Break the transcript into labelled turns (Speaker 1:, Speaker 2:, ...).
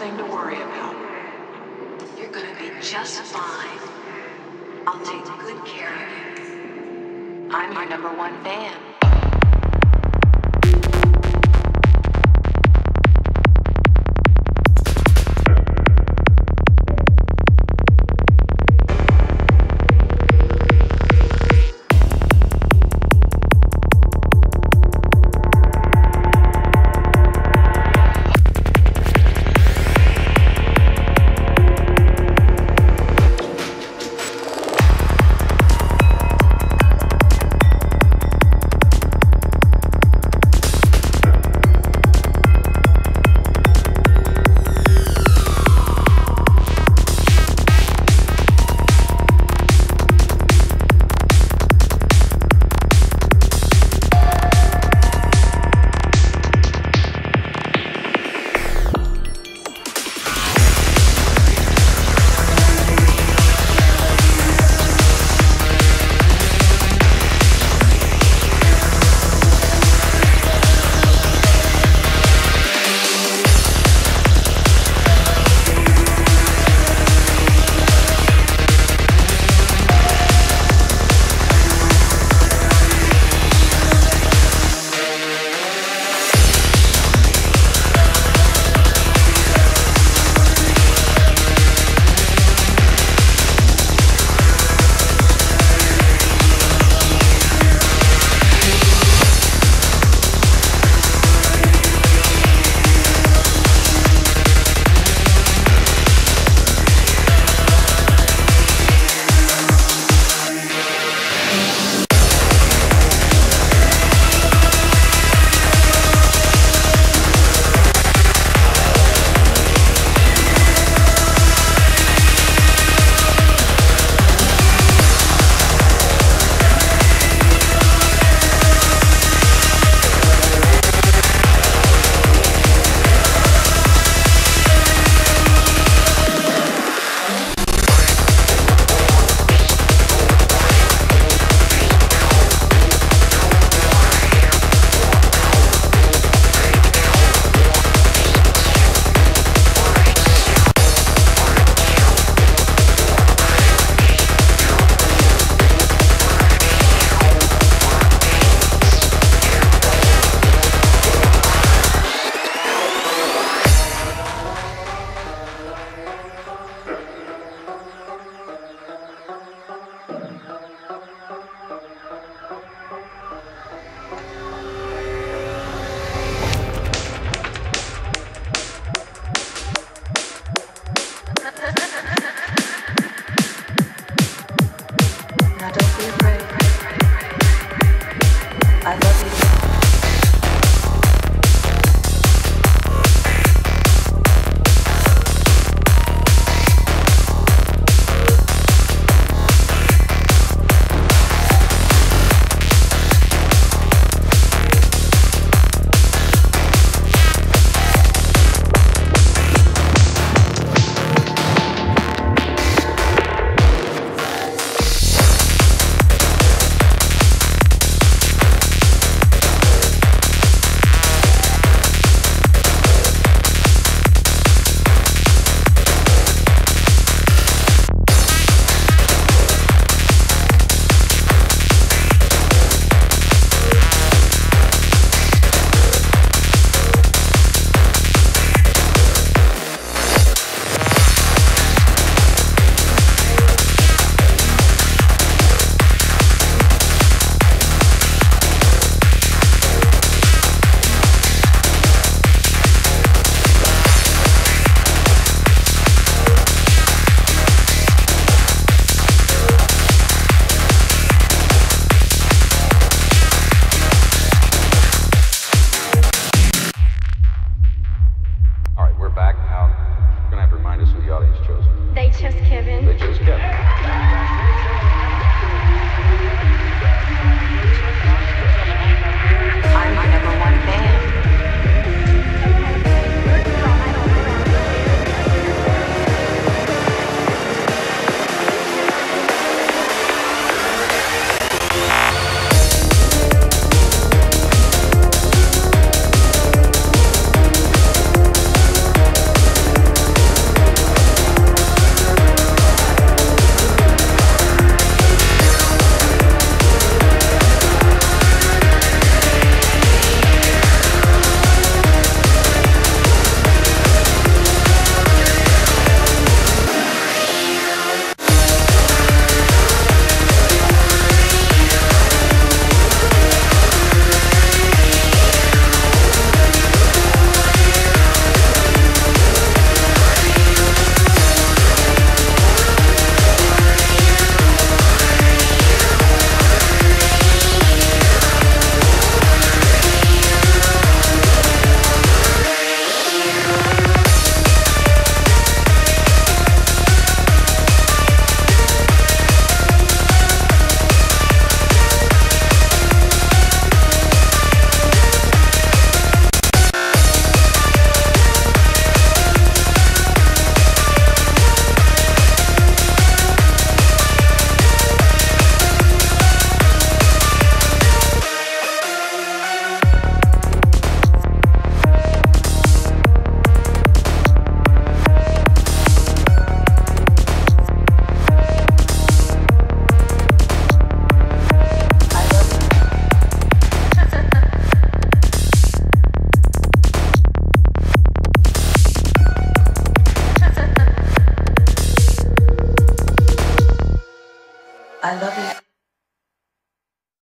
Speaker 1: To worry about.
Speaker 2: You're gonna be just fine. I'll take good care of you.
Speaker 1: I'm your number one fan.